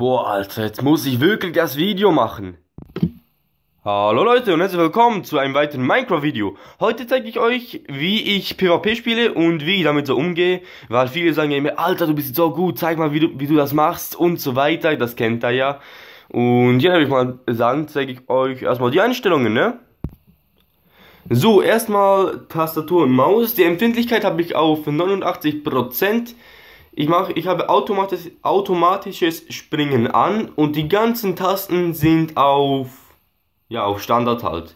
Boah, Alter, jetzt muss ich wirklich das Video machen. Hallo Leute und herzlich willkommen zu einem weiteren Minecraft-Video. Heute zeige ich euch, wie ich PvP spiele und wie ich damit so umgehe, weil viele sagen ja immer, Alter, du bist so gut, zeig mal, wie du, wie du das machst und so weiter, das kennt ihr ja. Und ja, würde ich mal sagen, zeige ich euch erstmal die Einstellungen, ne? So, erstmal Tastatur und Maus. Die Empfindlichkeit habe ich auf 89%. Ich mache, ich habe automatisch, automatisches Springen an und die ganzen Tasten sind auf, ja, auf Standard halt.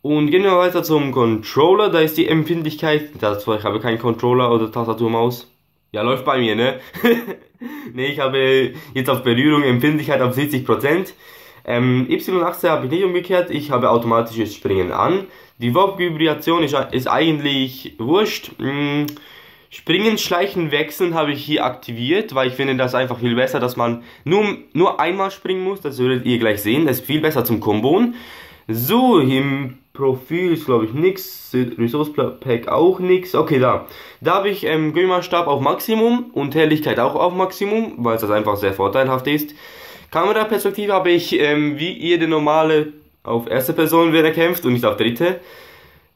Und gehen wir weiter zum Controller, da ist die Empfindlichkeit, das, ich habe keinen Controller oder Tastaturmaus. Ja, läuft bei mir, ne? ne, ich habe jetzt auf Berührung Empfindlichkeit auf 70%. Ähm, Y-Achse habe ich nicht umgekehrt, ich habe automatisches Springen an. Die Warp-Vibration ist, ist eigentlich wurscht. Hm, Springen, Schleichen, Wechseln habe ich hier aktiviert, weil ich finde das einfach viel besser, dass man nur, nur einmal springen muss. Das werdet ihr gleich sehen. Das ist viel besser zum Kombon. So, im Profil ist glaube ich nix. Resource Pack auch nix. Okay, da. Da habe ich ähm, Gömerstab auf Maximum und Helligkeit auch auf Maximum, weil das einfach sehr vorteilhaft ist. Kameraperspektive habe ich ähm, wie jede normale auf erste Person, wer er kämpft und nicht auf dritte.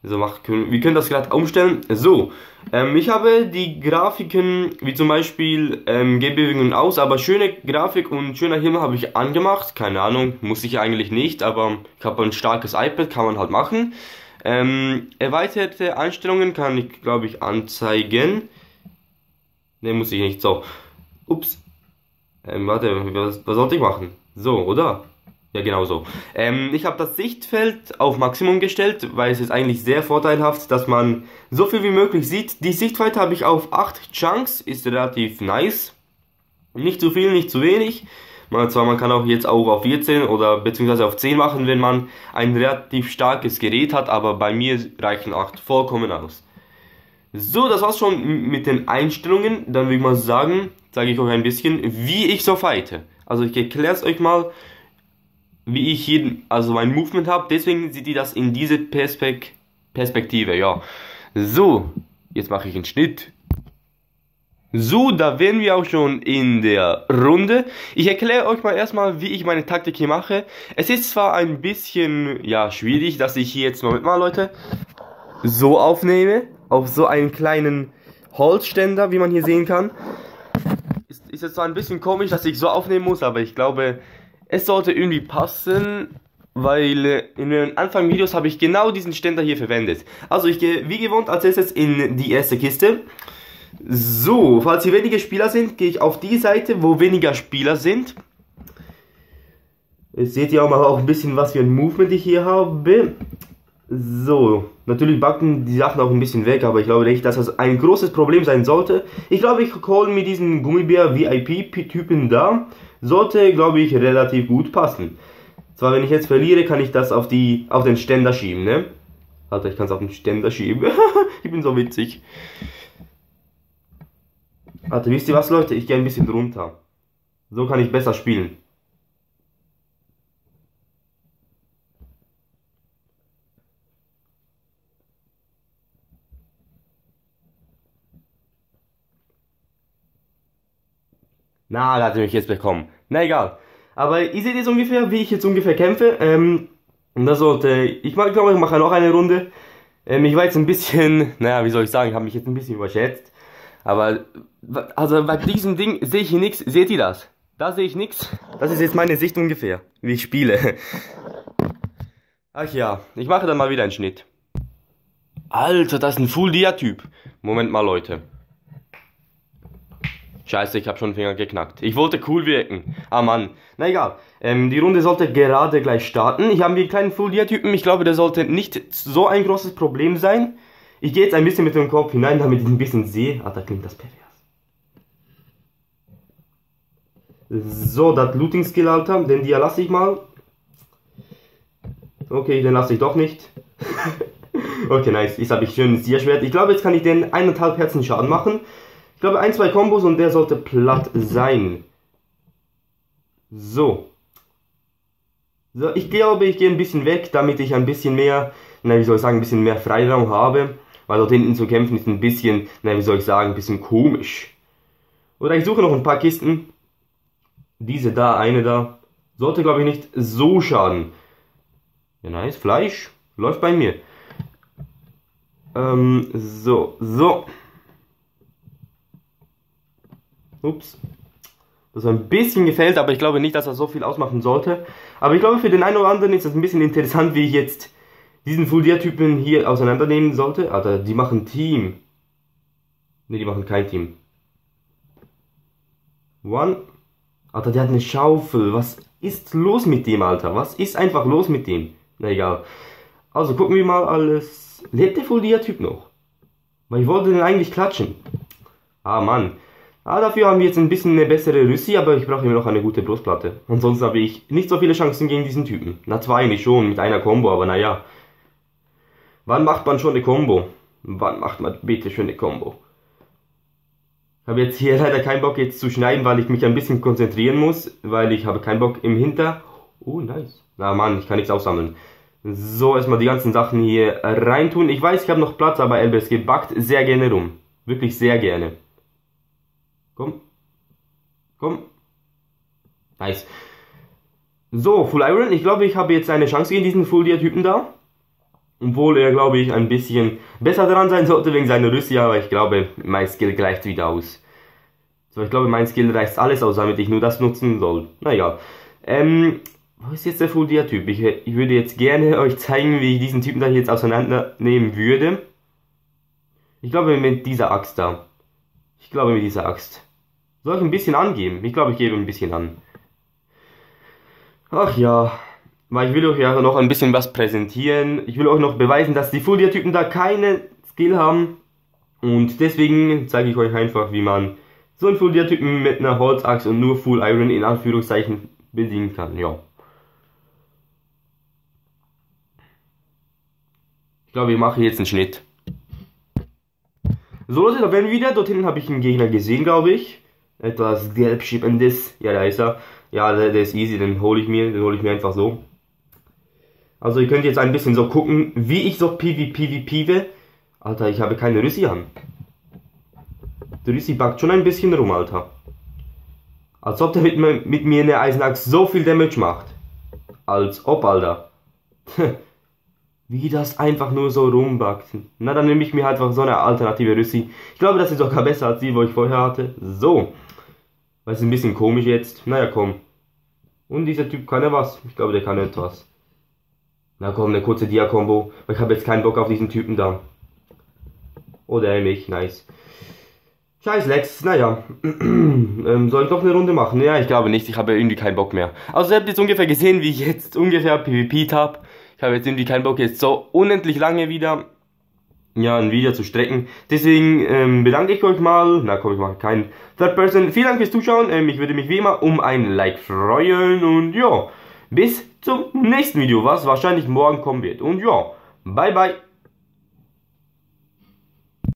So, mach, wir können das gerade umstellen. So, ähm, ich habe die Grafiken, wie zum Beispiel ähm, G-Bewegungen aus, aber schöne Grafik und schöner Himmel habe ich angemacht. Keine Ahnung, muss ich eigentlich nicht, aber ich habe ein starkes iPad, kann man halt machen. Ähm, erweiterte Einstellungen kann ich, glaube ich, anzeigen. Ne, muss ich nicht. So, ups. Ähm, warte, was, was sollte ich machen? So, oder? Ja, genau so. Ähm, ich habe das Sichtfeld auf Maximum gestellt, weil es ist eigentlich sehr vorteilhaft, dass man so viel wie möglich sieht. Die Sichtweite habe ich auf 8 Chunks, ist relativ nice. Nicht zu viel, nicht zu wenig. Man, zwar, man kann auch jetzt auch auf 14 oder beziehungsweise auf 10 machen, wenn man ein relativ starkes Gerät hat, aber bei mir reichen 8 vollkommen aus. So, das war's schon mit den Einstellungen. Dann würde ich mal sagen, zeige ich euch ein bisschen, wie ich so fighte. Also ich erkläre es euch mal wie ich jeden, also mein Movement habe. Deswegen sieht die das in diese Perspek Perspektive, ja. So, jetzt mache ich einen Schnitt. So, da wären wir auch schon in der Runde. Ich erkläre euch mal erstmal, wie ich meine Taktik hier mache. Es ist zwar ein bisschen, ja, schwierig, dass ich hier jetzt mal mal, Leute, so aufnehme. Auf so einen kleinen Holzständer, wie man hier sehen kann. Ist, ist jetzt zwar ein bisschen komisch, dass ich so aufnehmen muss, aber ich glaube, es sollte irgendwie passen, weil äh, in den Anfang-Videos habe ich genau diesen Ständer hier verwendet. Also ich gehe wie gewohnt als erstes in die erste Kiste. So, falls hier weniger Spieler sind, gehe ich auf die Seite, wo weniger Spieler sind. Jetzt seht ihr auch mal auch ein bisschen, was für ein Movement ich hier habe. So, natürlich backen die Sachen auch ein bisschen weg, aber ich glaube nicht, dass das ein großes Problem sein sollte. Ich glaube, ich hole mir diesen Gummibär VIP-Typen da sollte, glaube ich, relativ gut passen. Zwar, wenn ich jetzt verliere, kann ich das auf, die, auf den Ständer schieben, ne? Alter, ich kann es auf den Ständer schieben. ich bin so witzig. Alter, wisst ihr was, Leute? Ich gehe ein bisschen runter. So kann ich besser spielen. Na, da hat er mich jetzt bekommen. Na egal. Aber ihr seht jetzt ungefähr, wie ich jetzt ungefähr kämpfe. Ähm, und das sollte, ich glaube, ich mache noch eine Runde. Ähm, ich war jetzt ein bisschen, naja, wie soll ich sagen, ich habe mich jetzt ein bisschen überschätzt. Aber, also bei diesem Ding sehe ich hier nichts. Seht ihr das? Da sehe ich nichts. Das ist jetzt meine Sicht ungefähr, wie ich spiele. Ach ja, ich mache dann mal wieder einen Schnitt. Alter, das ist ein Full-Dia-Typ. Moment mal, Leute. Scheiße, ich habe schon Finger geknackt. Ich wollte cool wirken. Ah Mann. Na egal. Ähm, die Runde sollte gerade gleich starten. Ich habe hier einen kleinen Full-Dia-Typen. Ich glaube, der sollte nicht so ein großes Problem sein. Ich gehe jetzt ein bisschen mit dem Kopf hinein, damit ich ein bisschen sehe. Ah, da klingt das pervers. So, das Looting-Skill, Alter. Den Dia lasse ich mal. Okay, den lasse ich doch nicht. okay, nice. Jetzt habe ich schön ein Dia-Schwert. Ich glaube, jetzt kann ich den eineinhalb Herzen Schaden machen. Ich glaube, ein, zwei Kombos und der sollte platt sein. So. So, ich glaube, ich gehe ein bisschen weg, damit ich ein bisschen mehr, na, wie soll ich sagen, ein bisschen mehr Freiraum habe. Weil dort hinten zu kämpfen ist ein bisschen, na, wie soll ich sagen, ein bisschen komisch. Oder ich suche noch ein paar Kisten. Diese da, eine da. Sollte, glaube ich, nicht so schaden. Ja, nice. Fleisch läuft bei mir. Ähm, so, so. Ups. Das war ein bisschen gefällt, aber ich glaube nicht, dass er so viel ausmachen sollte. Aber ich glaube, für den einen oder anderen ist das ein bisschen interessant, wie ich jetzt diesen Full-Typen hier auseinandernehmen sollte. Alter, die machen Team. Ne, die machen kein Team. One. Alter, der hat eine Schaufel. Was ist los mit dem, Alter? Was ist einfach los mit dem? Na egal. Also gucken wir mal alles. Lebt der Full-Typ noch? Weil ich wollte den eigentlich klatschen. Ah, Mann. Ah, dafür haben wir jetzt ein bisschen eine bessere Rüssi, aber ich brauche immer noch eine gute Brustplatte. Ansonsten habe ich nicht so viele Chancen gegen diesen Typen. Na, zwei eigentlich schon, mit einer Combo, aber naja. Wann macht man schon eine Combo? Wann macht man bitte schon eine Combo? Ich habe jetzt hier leider keinen Bock jetzt zu schneiden, weil ich mich ein bisschen konzentrieren muss, weil ich habe keinen Bock im Hinter... Oh, nice. Na Mann, ich kann nichts aufsammeln. So, erstmal die ganzen Sachen hier reintun. Ich weiß, ich habe noch Platz, aber LBSG backt sehr gerne rum. Wirklich sehr gerne. Komm. Komm. Nice. So, Full Iron. Ich glaube, ich habe jetzt eine Chance gegen diesen Full Gear Typen da. Obwohl er, glaube ich, ein bisschen besser dran sein sollte wegen seiner Rüstung, aber ich glaube, mein Skill gleicht wieder aus. So, ich glaube, mein Skill reicht alles aus, damit ich nur das nutzen soll. Na egal. Ähm, wo ist jetzt der Full Gear Typ? Ich, ich würde jetzt gerne euch zeigen, wie ich diesen Typen da jetzt auseinandernehmen würde. Ich glaube, mit dieser Axt da. Ich glaube, mit dieser Axt. Soll ich ein bisschen angeben? Ich glaube, ich gebe ein bisschen an. Ach ja, weil ich will euch ja noch ein bisschen was präsentieren. Ich will euch noch beweisen, dass die Full-Typen da keine Skill haben. Und deswegen zeige ich euch einfach, wie man so einen Full-Typen mit einer Holzachse und nur Full Iron in Anführungszeichen bedienen kann. Ja. Ich glaube, ich mache jetzt einen Schnitt. So Leute, da werden wir wieder. Dort hinten habe ich einen Gegner gesehen, glaube ich etwas gelbschippendes. Ja, da ist er. Ja, der, der ist easy, den hole ich mir, den hole ich mir einfach so. Also ihr könnt jetzt ein bisschen so gucken, wie ich so PvP will. Alter, ich habe keine Rüssi an. Der Rüssi backt schon ein bisschen rum, Alter. Als ob der mit, mit mir eine Eisenachse so viel Damage macht. Als ob, Alter. Wie das einfach nur so rumbackt. Na, dann nehme ich mir halt einfach so eine alternative Rüssi. Ich glaube, das ist sogar besser als die, wo ich vorher hatte. So. Das ist ein bisschen komisch jetzt. Naja, komm. Und dieser Typ kann ja was. Ich glaube, der kann etwas. Na komm, eine kurze Dia-Kombo. Ich habe jetzt keinen Bock auf diesen Typen da. Oder er mich, nice. Scheiß Lex, naja. ähm, soll ich noch eine Runde machen? Ja, ich glaube nicht. Ich habe irgendwie keinen Bock mehr. Also ihr habt jetzt ungefähr gesehen, wie ich jetzt ungefähr PvP habe. Ich habe jetzt irgendwie keinen Bock jetzt so unendlich lange wieder ja, ein Video zu strecken. Deswegen ähm, bedanke ich euch mal. Na komm, ich mache keinen Third Person. Vielen Dank fürs Zuschauen. Ähm, ich würde mich wie immer um ein Like freuen. Und ja, bis zum nächsten Video, was wahrscheinlich morgen kommen wird. Und ja, bye bye.